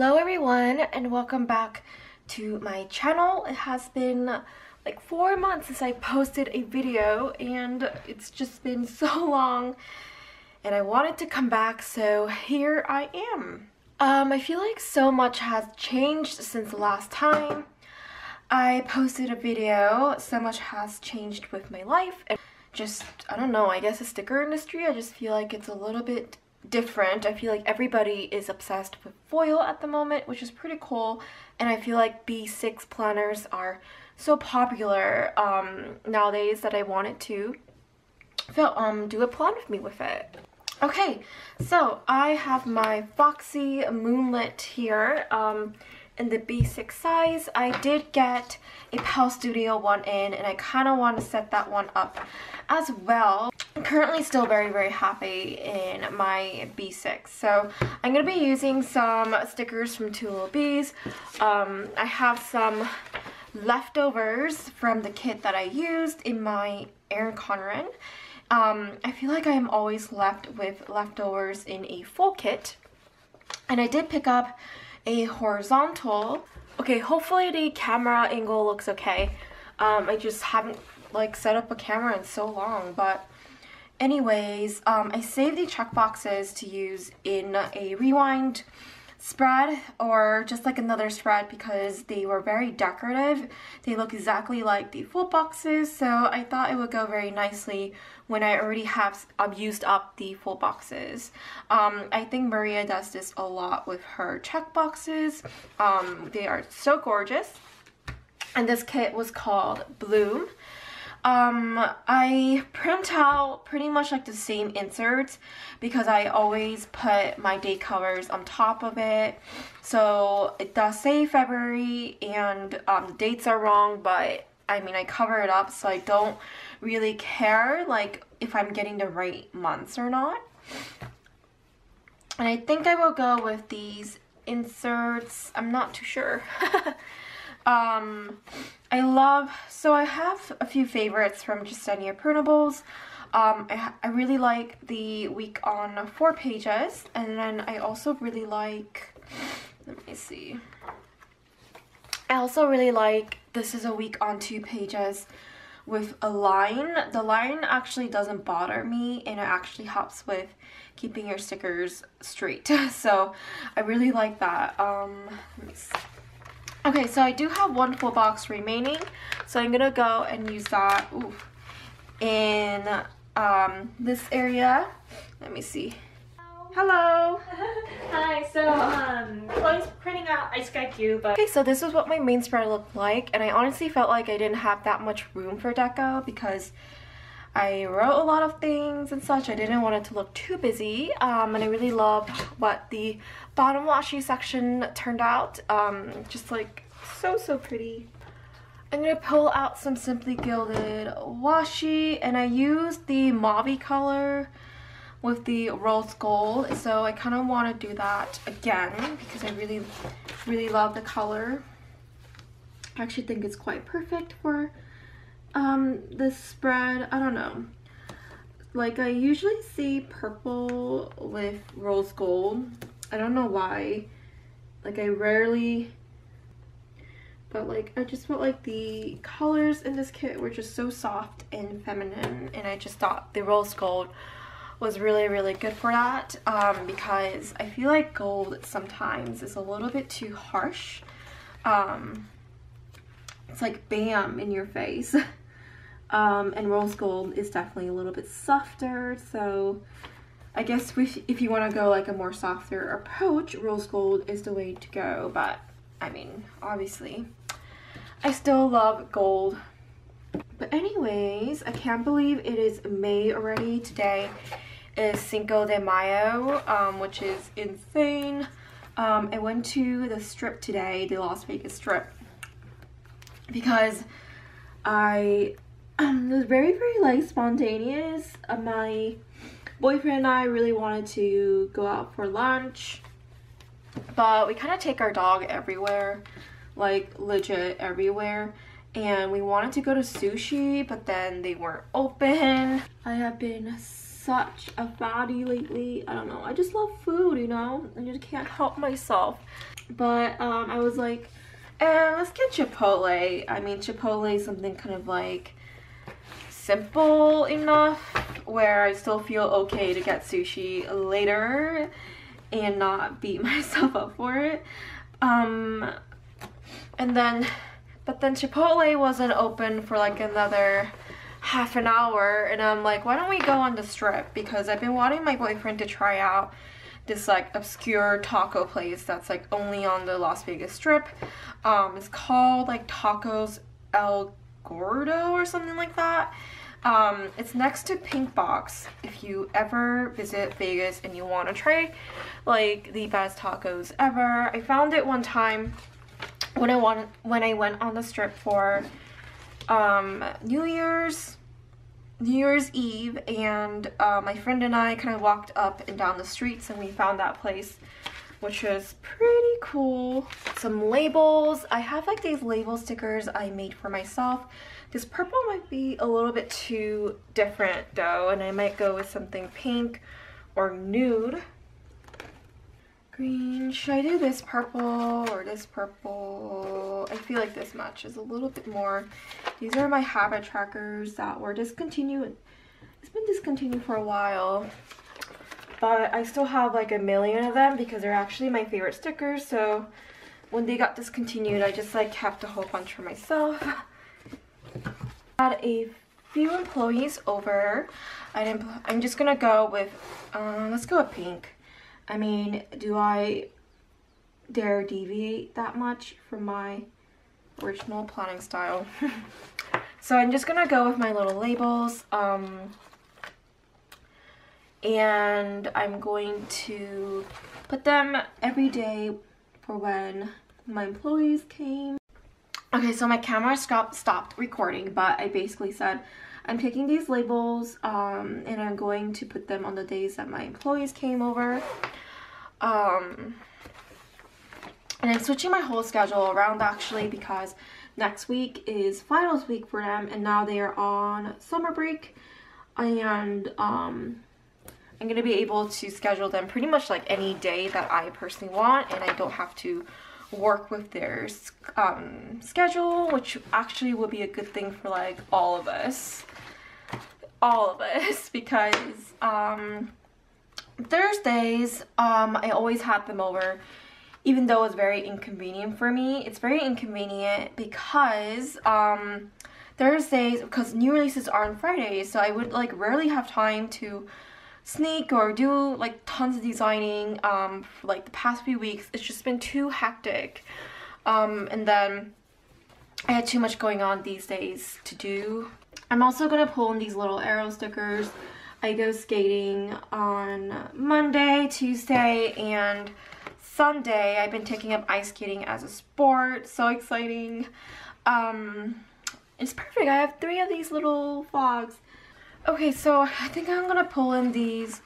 Hello everyone and welcome back to my channel. It has been like four months since I posted a video and it's just been so long and I wanted to come back so here I am. Um, I feel like so much has changed since the last time I posted a video. So much has changed with my life and just, I don't know, I guess the sticker industry, I just feel like it's a little bit different. I feel like everybody is obsessed with foil at the moment, which is pretty cool. And I feel like B6 planners are so popular um, nowadays that I wanted to feel, um, do a plan with me with it. Okay, so I have my Foxy Moonlit here. Um, in the B6 size. I did get a Pal Studio one in and I kind of want to set that one up as well. Currently still very, very happy in my B6. So I'm going to be using some stickers from Two Lil Bees. Um, I have some leftovers from the kit that I used in my Erin Condren. Um, I feel like I am always left with leftovers in a full kit. And I did pick up a horizontal. Okay, hopefully the camera angle looks okay. Um, I just haven't like set up a camera in so long, but anyways, um, I saved the check boxes to use in a rewind spread or just like another spread because they were very decorative. They look exactly like the full boxes so I thought it would go very nicely when I already have um, used up the full boxes. Um, I think Maria does this a lot with her check boxes. Um, they are so gorgeous. And this kit was called Bloom. Um, I print out pretty much like the same inserts because I always put my date covers on top of it. So it does say February and um, the dates are wrong, but I mean I cover it up so I don't really care like if I'm getting the right months or not. And I think I will go with these inserts. I'm not too sure. Um, I love, so I have a few favorites from Jesenia Printables. Um, I, I really like the week on four pages, and then I also really like, let me see, I also really like this is a week on two pages with a line. The line actually doesn't bother me and it actually helps with keeping your stickers straight. So I really like that. Um, let me see. Okay, so I do have one full box remaining. So I'm going to go and use that in um, this area. Let me see. Hello. Hi. So, um, Chloe's printing out I Skyped you, but okay. So this is what my main spread looked like, and I honestly felt like I didn't have that much room for deco because I wrote a lot of things and such. I didn't want it to look too busy. Um, and I really loved what the bottom washi section turned out. Um, just like so, so pretty. I'm going to pull out some Simply Gilded washi. And I used the mauve color with the rose gold. So I kind of want to do that again because I really, really love the color. I actually think it's quite perfect for um, this spread, I don't know. Like I usually see purple with rose gold. I don't know why. Like I rarely, but like I just felt like the colors in this kit were just so soft and feminine and I just thought the rose gold was really really good for that um, because I feel like gold sometimes is a little bit too harsh. Um, it's like bam in your face. Um, and rose gold is definitely a little bit softer, so I guess if you want to go like a more softer approach, rose gold is the way to go, but I mean, obviously, I still love gold. But anyways, I can't believe it is May already. Today is Cinco de Mayo, um, which is insane. Um, I went to the strip today, the Las Vegas strip, because I um, it was very, very like spontaneous. Uh, my boyfriend and I really wanted to go out for lunch, but we kind of take our dog everywhere, like legit everywhere. And we wanted to go to sushi, but then they weren't open. I have been such a fatty lately. I don't know. I just love food, you know? I just can't help myself. But um, I was like, eh, let's get Chipotle. I mean, Chipotle is something kind of like simple enough where I still feel okay to get sushi later and not beat myself up for it. Um, and then, but then Chipotle wasn't open for like another half an hour and I'm like, why don't we go on the strip? Because I've been wanting my boyfriend to try out this like obscure taco place that's like only on the Las Vegas strip. Um, it's called like Tacos El Gordo or something like that. Um, it's next to Pink Box if you ever visit Vegas and you want to try like the best tacos ever. I found it one time when I went when I went on the strip for um, New Year's New Year's Eve and uh, my friend and I kind of walked up and down the streets and we found that place which was pretty cool. Some labels. I have like these label stickers I made for myself. This purple might be a little bit too different though and I might go with something pink or nude green. Should I do this purple or this purple? I feel like this matches a little bit more. These are my habit trackers that were discontinued. It's been discontinued for a while. But I still have like a million of them because they're actually my favorite stickers. So when they got discontinued, I just like kept a whole bunch for myself. Had a few employees over. I didn't, I'm just gonna go with, uh, let's go with pink. I mean, do I dare deviate that much from my original planning style? so I'm just gonna go with my little labels. Um, and I'm going to put them every day for when my employees came. Okay, so my camera stopped, stopped recording, but I basically said I'm taking these labels um, and I'm going to put them on the days that my employees came over. Um, and I'm switching my whole schedule around actually because next week is finals week for them and now they are on summer break and um, I'm going to be able to schedule them pretty much like any day that I personally want and I don't have to work with their um, schedule which actually would be a good thing for like all of us all of us because um, Thursdays, um, I always had them over, even though it's very inconvenient for me. It's very inconvenient because um, Thursdays, because new releases are on Fridays, so I would like rarely have time to sneak or do like tons of designing um, for like the past few weeks. It's just been too hectic. Um, and then I had too much going on these days to do. I'm also going to pull in these little arrow stickers I go skating on Monday, Tuesday, and Sunday. I've been taking up ice skating as a sport. So exciting. Um, it's perfect. I have three of these little vlogs. Okay, so I think I'm going to pull in these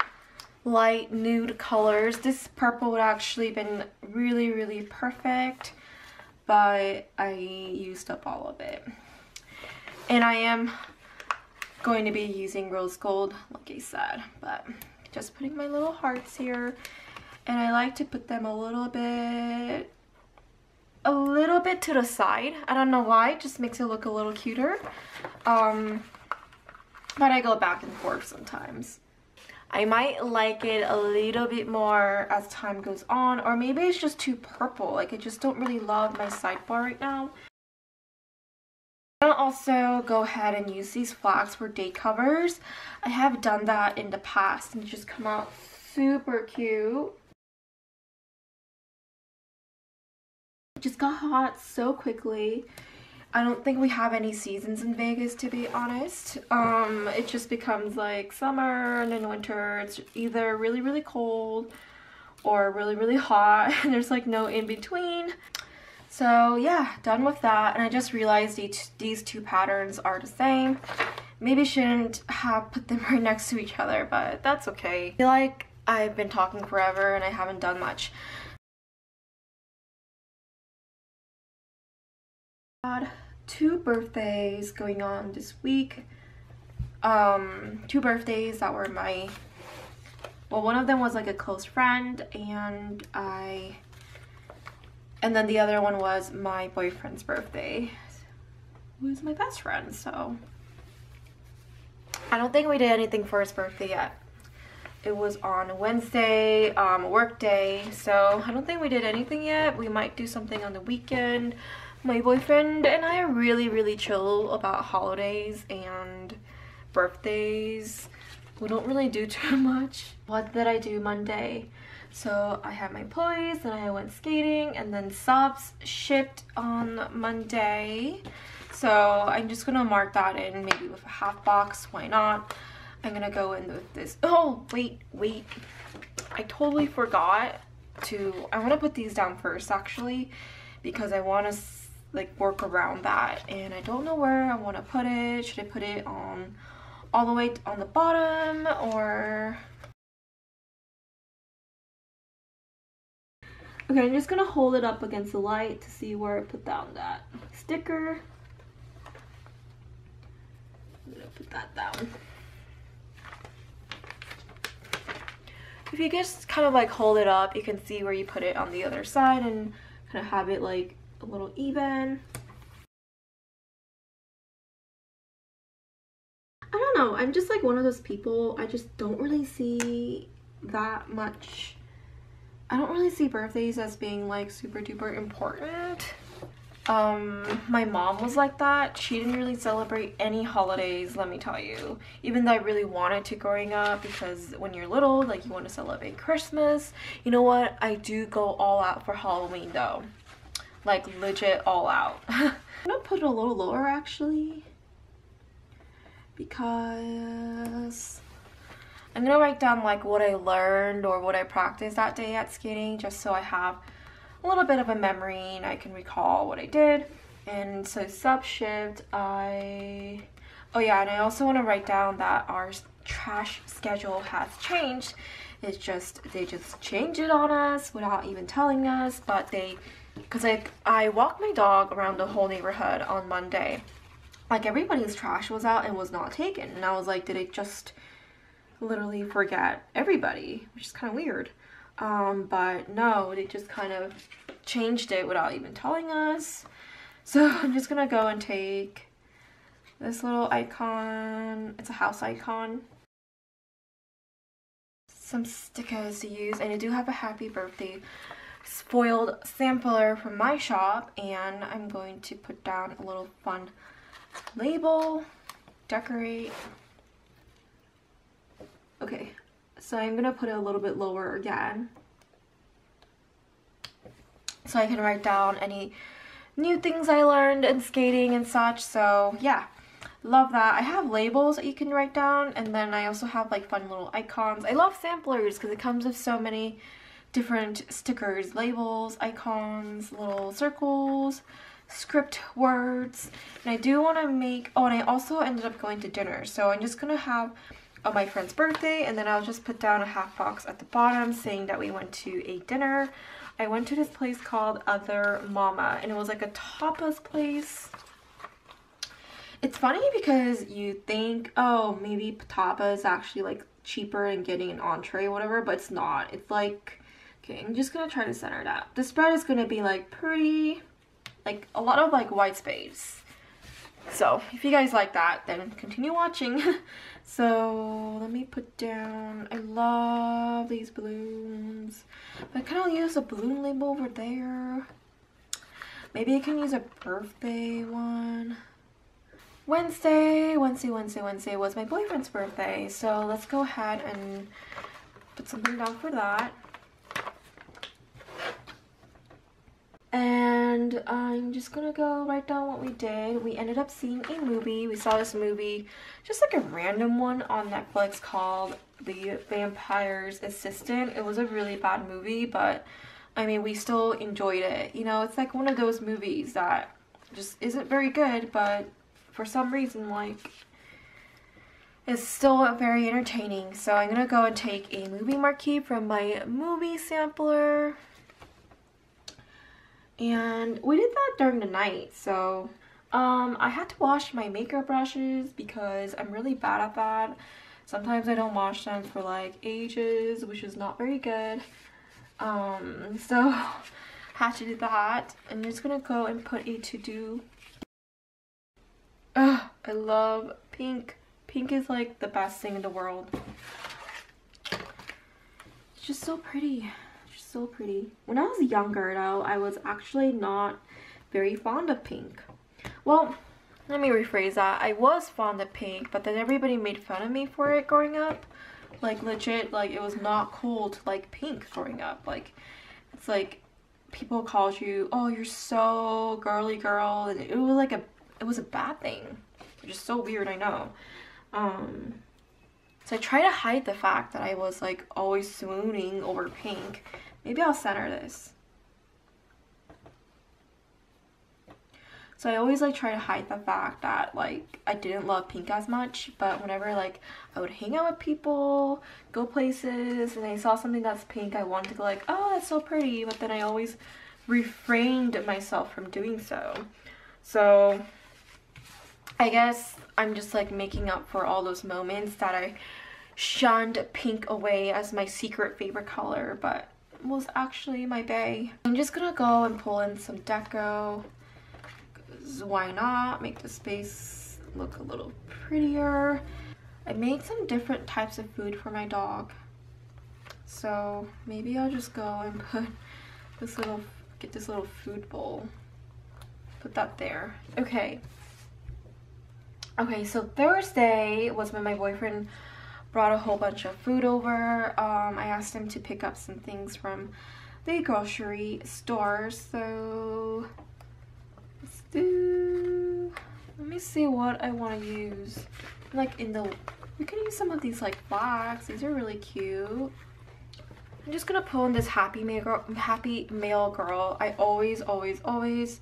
light nude colors. This purple would actually been really, really perfect, but I used up all of it. And I am going to be using rose gold, like I said, but just putting my little hearts here. And I like to put them a little bit, a little bit to the side. I don't know why, it just makes it look a little cuter. Um, but I go back and forth sometimes. I might like it a little bit more as time goes on, or maybe it's just too purple. Like, I just don't really love my sidebar right now. I'll also go ahead and use these flags for day covers. I have done that in the past and just come out super cute. It just got hot so quickly. I don't think we have any seasons in Vegas to be honest. Um, it just becomes like summer and then winter. It's either really really cold or really really hot and there's like no in between. So yeah, done with that. And I just realized each, these two patterns are the same. Maybe shouldn't have put them right next to each other, but that's okay. I feel like I've been talking forever and I haven't done much. Had two birthdays going on this week. um, two birthdays that were my, well, one of them was like a close friend and I, and then the other one was my boyfriend's birthday, who is my best friend, so. I don't think we did anything for his birthday yet. It was on Wednesday, um, work day, so I don't think we did anything yet. We might do something on the weekend. My boyfriend and I are really, really chill about holidays and birthdays. We don't really do too much. What did I do Monday? So I had my employees, then I went skating, and then subs shipped on Monday. So I'm just gonna mark that in maybe with a half box, why not? I'm gonna go in with this. Oh, wait, wait. I totally forgot to, I wanna put these down first actually, because I wanna like work around that. And I don't know where I wanna put it. Should I put it on all the way on the bottom or Okay, I'm just gonna hold it up against the light to see where I put down that sticker. I'm gonna put that down. If you just kind of like hold it up, you can see where you put it on the other side and kind of have it like a little even. I don't know. I'm just like one of those people. I just don't really see that much. I don't really see birthdays as being like super duper important. Um, my mom was like that. She didn't really celebrate any holidays, let me tell you. Even though I really wanted to growing up because when you're little, like you want to celebrate Christmas. You know what? I do go all out for Halloween though. Like legit all out. I'm gonna put it a little lower actually because I'm gonna write down like what I learned or what I practiced that day at skating just so I have a little bit of a memory and I can recall what I did. And so sub shift, I, oh yeah, and I also want to write down that our trash schedule has changed. It's just, they just changed it on us without even telling us, but they, because like I walked my dog around the whole neighborhood on Monday like everybody's trash was out and was not taken. And I was like, did it just literally forget everybody? Which is kind of weird. Um, but no, they just kind of changed it without even telling us. So I'm just gonna go and take this little icon. It's a house icon. Some stickers to use. And I do have a happy birthday spoiled sampler from my shop. And I'm going to put down a little fun label, decorate. Okay, so I'm gonna put it a little bit lower again. So I can write down any new things I learned in skating and such. So yeah, love that. I have labels that you can write down and then I also have like fun little icons. I love samplers because it comes with so many different stickers, labels, icons, little circles, script words. And I do want to make oh and I also ended up going to dinner. So I'm just gonna have on my friend's birthday and then I'll just put down a half box at the bottom saying that we went to a dinner. I went to this place called Other Mama and it was like a tapas place. It's funny because you think oh maybe tapas is actually like cheaper and getting an entree or whatever but it's not. It's like okay I'm just gonna try to center it out the spread is gonna be like pretty like a lot of like white space. So if you guys like that, then continue watching. so let me put down, I love these balloons. I kind of use a balloon label over there. Maybe I can use a birthday one. Wednesday, Wednesday, Wednesday, Wednesday was my boyfriend's birthday. So let's go ahead and put something down for that. And I'm just gonna go write down what we did. We ended up seeing a movie. We saw this movie, just like a random one on Netflix called The Vampire's Assistant. It was a really bad movie, but I mean, we still enjoyed it. You know, it's like one of those movies that just isn't very good, but for some reason, like, it's still very entertaining. So I'm gonna go and take a movie marquee from my movie sampler and we did that during the night so Um, I had to wash my makeup brushes because I'm really bad at that. Sometimes I don't wash them for like ages, which is not very good. Um, so had to do that. I'm just gonna go and put a to-do. Ugh, I love pink. Pink is like the best thing in the world. It's just so pretty. So pretty. When I was younger though, I was actually not very fond of pink. Well, let me rephrase that. I was fond of pink, but then everybody made fun of me for it growing up. Like legit, like it was not cool to like pink growing up. Like it's like people called you, oh, you're so girly girl, and it was like a, it was a bad thing, which is so weird. I know. Um, so I try to hide the fact that I was like always swooning over pink. Maybe I'll center this. So I always like try to hide the fact that like I didn't love pink as much, but whenever like I would hang out with people, go places, and I saw something that's pink, I wanted to go like, oh, that's so pretty, but then I always refrained myself from doing so. So I guess I'm just like making up for all those moments that I shunned pink away as my secret favorite color, but was actually my bay. I'm just gonna go and pull in some deco why not make the space look a little prettier. I made some different types of food for my dog. So maybe I'll just go and put this little, get this little food bowl. Put that there. Okay. Okay, so Thursday was when my boyfriend brought a whole bunch of food over. Um, I asked him to pick up some things from the grocery store. So let's do let me see what I want to use like in the we can use some of these like flags these are really cute I'm just gonna pull in this happy mail girl happy mail girl I always always always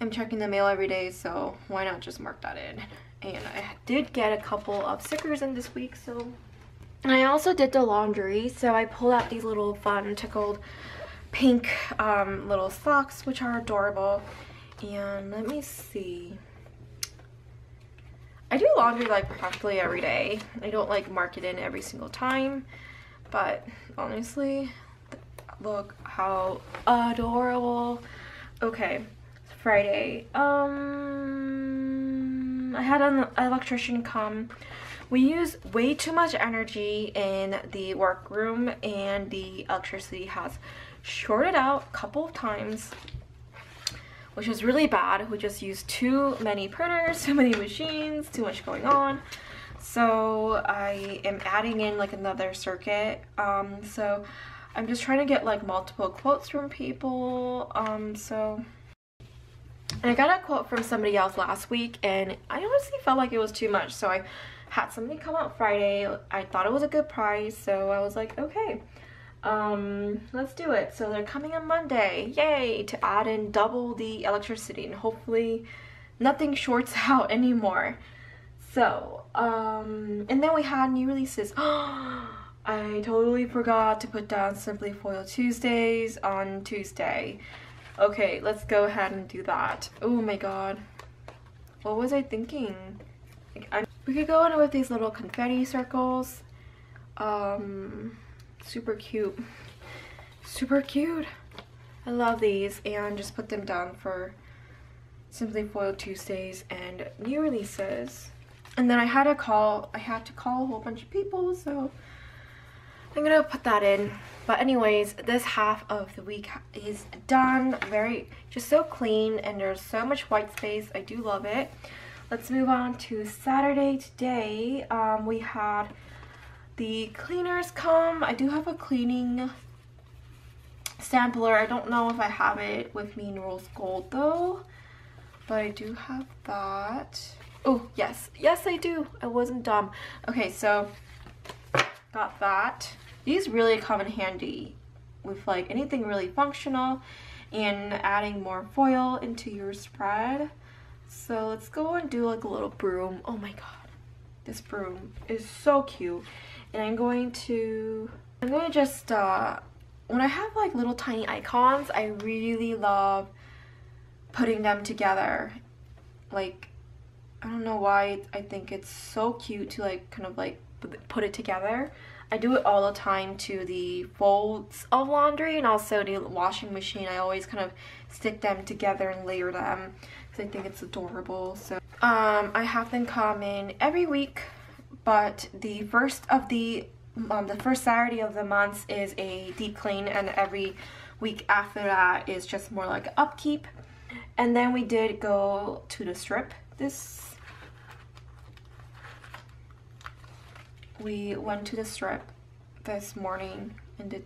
am checking the mail every day so why not just mark that in and I did get a couple of stickers in this week so I also did the laundry so I pulled out these little fun tickled pink um, little socks which are adorable and let me see. I do laundry like practically every day. I don't like mark it in every single time. But honestly, look how adorable. Okay, it's Friday. Um, I had an electrician come. We use way too much energy in the workroom and the electricity has shorted out a couple of times which is really bad. We just used too many printers, too many machines, too much going on. So I am adding in like another circuit. Um, so I'm just trying to get like multiple quotes from people. Um, so and I got a quote from somebody else last week and I honestly felt like it was too much. So I had somebody come out Friday. I thought it was a good price. So I was like, okay um let's do it so they're coming on monday yay to add in double the electricity and hopefully nothing shorts out anymore so um and then we had new releases i totally forgot to put down simply foil tuesdays on tuesday okay let's go ahead and do that. Oh my god. What was i thinking? Like, we could go in with these little confetti circles. Um super cute. Super cute. I love these. And just put them down for Simply Foil Tuesdays and new releases. And then I had to call I had to call a whole bunch of people so I'm gonna put that in but anyways this half of the week is done very just so clean and there's so much white space I do love it let's move on to Saturday today um, we had the cleaners come. I do have a cleaning sampler. I don't know if I have it with me in rose gold though, but I do have that. Oh, yes. Yes, I do. I wasn't dumb. Okay, so got that. These really come in handy with like anything really functional and adding more foil into your spread. So let's go and do like a little broom. Oh my god. This broom is so cute and I'm going to I'm going to just uh when I have like little tiny icons I really love putting them together like I don't know why I think it's so cute to like kind of like put it together. I do it all the time to the folds of laundry and also the washing machine. I always kind of stick them together and layer them because I think it's adorable. So um, I have them come in every week, but the first of the um, the first Saturday of the month is a deep clean and every week after that is just more like upkeep. And then we did go to the strip this we went to the strip this morning and did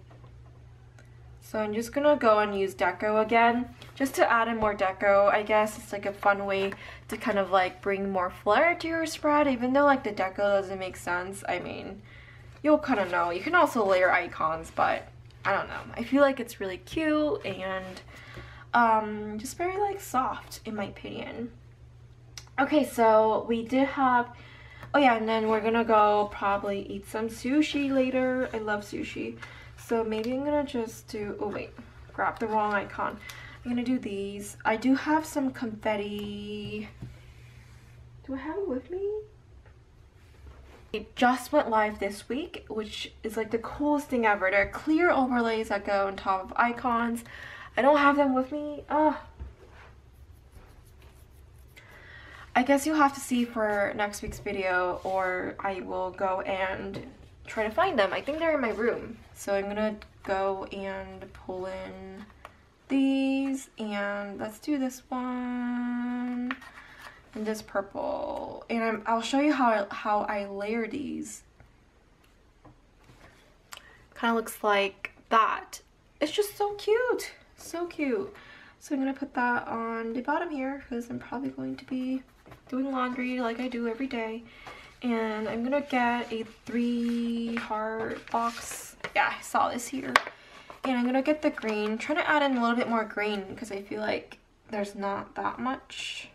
so I'm just gonna go and use deco again just to add in more deco I guess. It's like a fun way to kind of like bring more flair to your spread even though like the deco doesn't make sense. I mean you'll kind of know. You can also layer icons but I don't know. I feel like it's really cute and um, just very like soft in my opinion. Okay so we did have Oh yeah, and then we're gonna go probably eat some sushi later. I love sushi. So maybe I'm gonna just do, oh wait, grab the wrong icon. I'm gonna do these. I do have some confetti. Do I have it with me? It just went live this week, which is like the coolest thing ever. They're clear overlays that go on top of icons. I don't have them with me. Oh, I guess you'll have to see for next week's video or I will go and try to find them. I think they're in my room. So I'm gonna go and pull in these and let's do this one and this purple. And I'm, I'll show you how how I layer these. Kind of looks like that. It's just so cute. So cute. So I'm going to put that on the bottom here because I'm probably going to be doing laundry like I do every day. And I'm gonna get a three heart box. Yeah, I saw this here. And I'm gonna get the green. trying to add in a little bit more green because I feel like there's not that much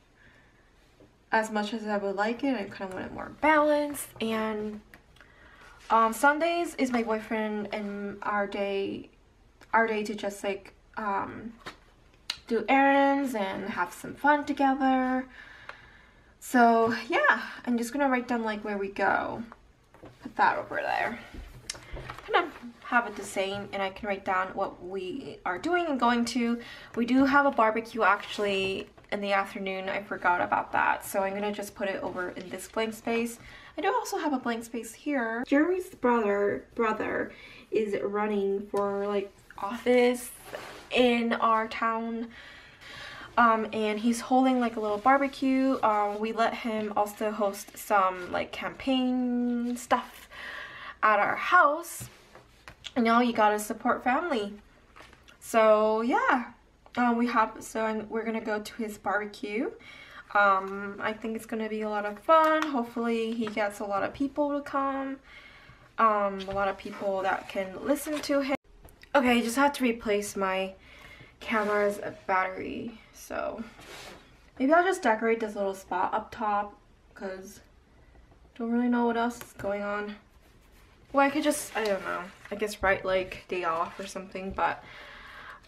as much as I would like it. I kind of want it more balanced. And um, Sundays is my boyfriend and our day, our day to just like um, do errands and have some fun together. So yeah, I'm just gonna write down like where we go. Put that over there. Kind of have it the same and I can write down what we are doing and going to. We do have a barbecue actually in the afternoon. I forgot about that. So I'm gonna just put it over in this blank space. I do also have a blank space here. Jeremy's brother brother is running for like office in our town um, and he's holding like a little barbecue. Um, we let him also host some like campaign stuff at our house. You know, you gotta support family. So yeah, um, we have, so I'm, we're gonna go to his barbecue. Um, I think it's gonna be a lot of fun. Hopefully he gets a lot of people to come. Um, a lot of people that can listen to him. Okay, I just have to replace my camera's battery so maybe I'll just decorate this little spot up top because don't really know what else is going on. Well, I could just, I don't know, I guess write like day off or something, but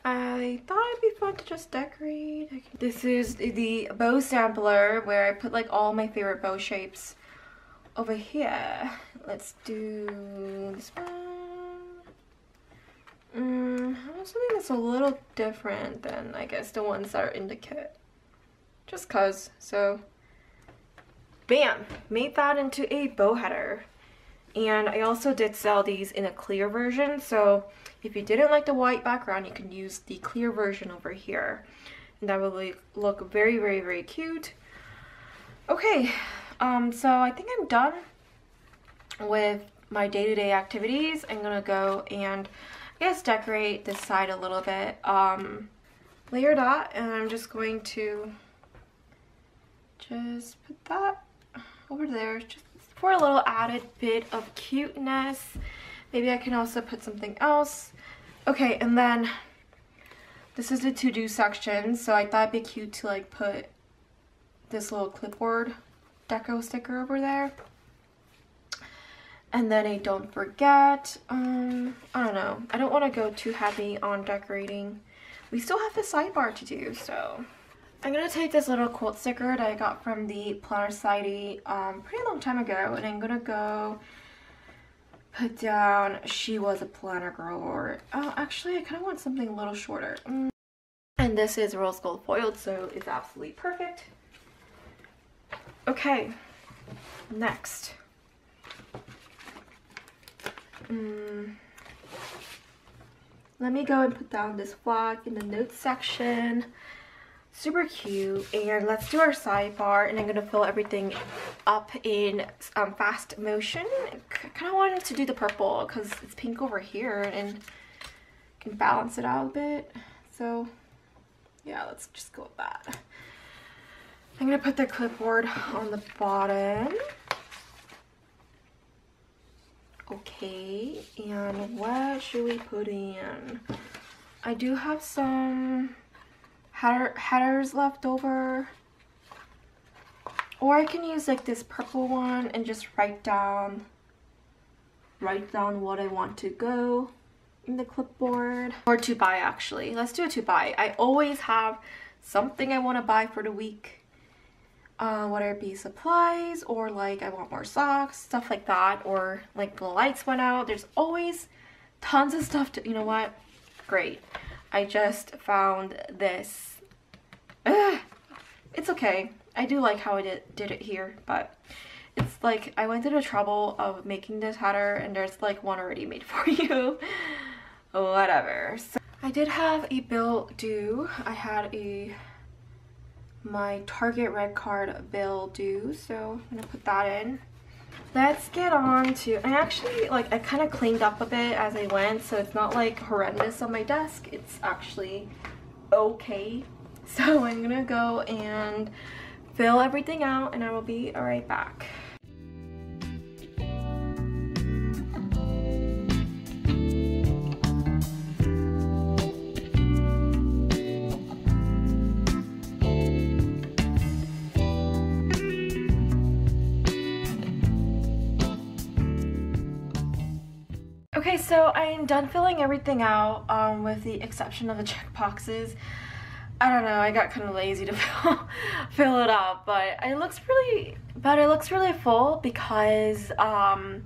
I thought it'd be fun to just decorate. This is the bow sampler where I put like all my favorite bow shapes over here. Let's do this one. Mm, something that's a little different than I guess the ones that are in the kit. Just cause. So, bam! Made that into a bow header. And I also did sell these in a clear version. So if you didn't like the white background, you can use the clear version over here. And that will look very, very, very cute. Okay, um, so I think I'm done with my day-to-day -day activities. I'm gonna go and I guess decorate this side a little bit. Um, layer dot and I'm just going to just put that over there just for a little added bit of cuteness. Maybe I can also put something else. Okay, and then this is the to-do section, so I thought it'd be cute to like put this little clipboard deco sticker over there. And then a don't forget, um, I don't know. I don't want to go too heavy on decorating. We still have the sidebar to do, so. I'm gonna take this little quote sticker that I got from the Planner Society um, pretty long time ago and I'm gonna go put down she was a planner girl or oh actually I kind of want something a little shorter. Mm. And this is rose gold foiled so it's absolutely perfect. Okay, next. Mm. Let me go and put down this flag in the notes section. Super cute. And let's do our sidebar and I'm gonna fill everything up in um, fast motion. I kind of wanted to do the purple because it's pink over here and can balance it out a bit. So yeah let's just go with that. I'm gonna put the clipboard on the bottom okay and what should we put in I do have some header, headers left over. Or I can use like this purple one and just write down write down what I want to go in the clipboard. Or to buy actually. Let's do a to buy. I always have something I want to buy for the week. Uh, whether it be supplies or like I want more socks, stuff like that. Or like the lights went out. There's always tons of stuff to, you know what? Great. I just found this Ugh. It's okay. I do like how I did, did it here, but it's like I went through the trouble of making this header and there's like one already made for you. Whatever. So I did have a bill due. I had a my Target red card bill due, so I'm gonna put that in. Let's get on to, I actually, like, I kind of cleaned up a bit as I went, so it's not, like, horrendous on my desk. It's actually okay So I'm gonna go and fill everything out and I will be right back. So I'm done filling everything out um, with the exception of the check boxes. I don't know, I got kind of lazy to fill, fill it up, but it looks really, but it looks really full because um,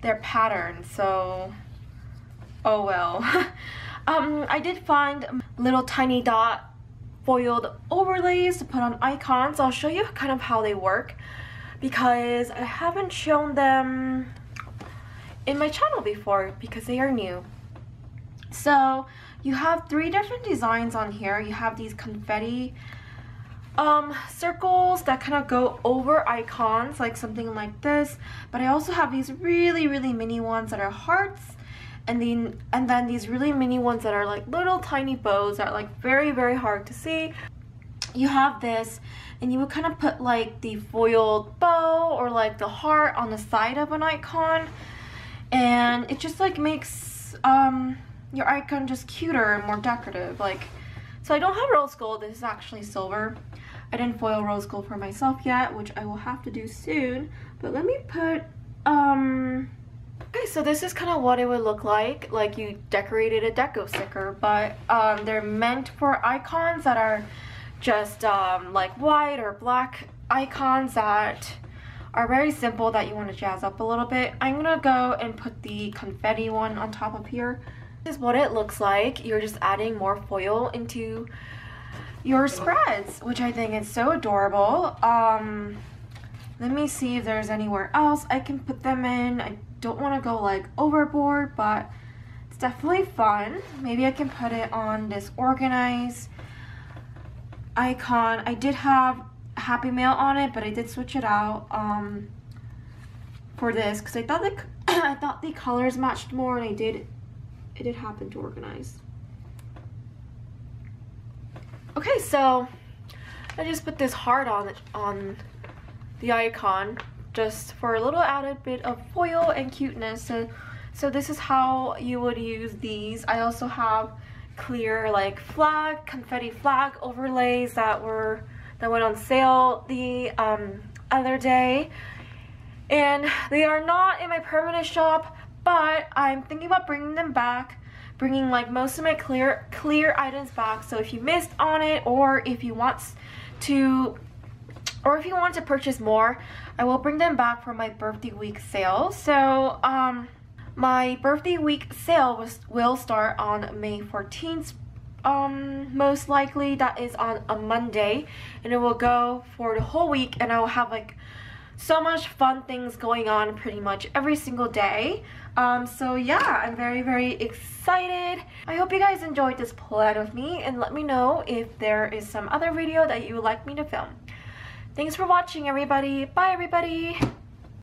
they're patterned, so, oh well. um, I did find little tiny dot foiled overlays to put on icons. I'll show you kind of how they work because I haven't shown them in my channel before because they are new. So you have three different designs on here. You have these confetti um, circles that kind of go over icons, like something like this. But I also have these really, really mini ones that are hearts. And then, and then these really mini ones that are like little tiny bows that are like very, very hard to see. You have this and you would kind of put like the foiled bow or like the heart on the side of an icon. And it just like makes um, your icon just cuter and more decorative. Like, so I don't have rose gold. This is actually silver. I didn't foil rose gold for myself yet, which I will have to do soon. But let me put, um, okay, so this is kind of what it would look like. Like you decorated a deco sticker, but um, they're meant for icons that are just um, like white or black icons that are very simple that you want to jazz up a little bit. I'm gonna go and put the confetti one on top of here this is what it looks like. You're just adding more foil into your spreads, which I think is so adorable. Um, let me see if there's anywhere else I can put them in. I don't want to go like overboard, but it's definitely fun. Maybe I can put it on this organized icon. I did have Happy Mail on it, but I did switch it out um, for this because I thought the I thought the colors matched more, and I did it did happen to organize. Okay, so I just put this heart on on the icon just for a little added bit of foil and cuteness. So, so this is how you would use these. I also have clear like flag, confetti flag overlays that were that went on sale the um, other day. And they are not in my permanent shop, but I'm thinking about bringing them back bringing like most of my clear clear items back. So if you missed on it or if you want to or if you want to purchase more, I will bring them back for my birthday week sale. So um my birthday week sale was, will start on May 14th um most likely that is on a Monday and it will go for the whole week and I will have like so much fun things going on pretty much every single day. Um so yeah I'm very very excited. I hope you guys enjoyed this plan with me and let me know if there is some other video that you would like me to film. Thanks for watching everybody. Bye everybody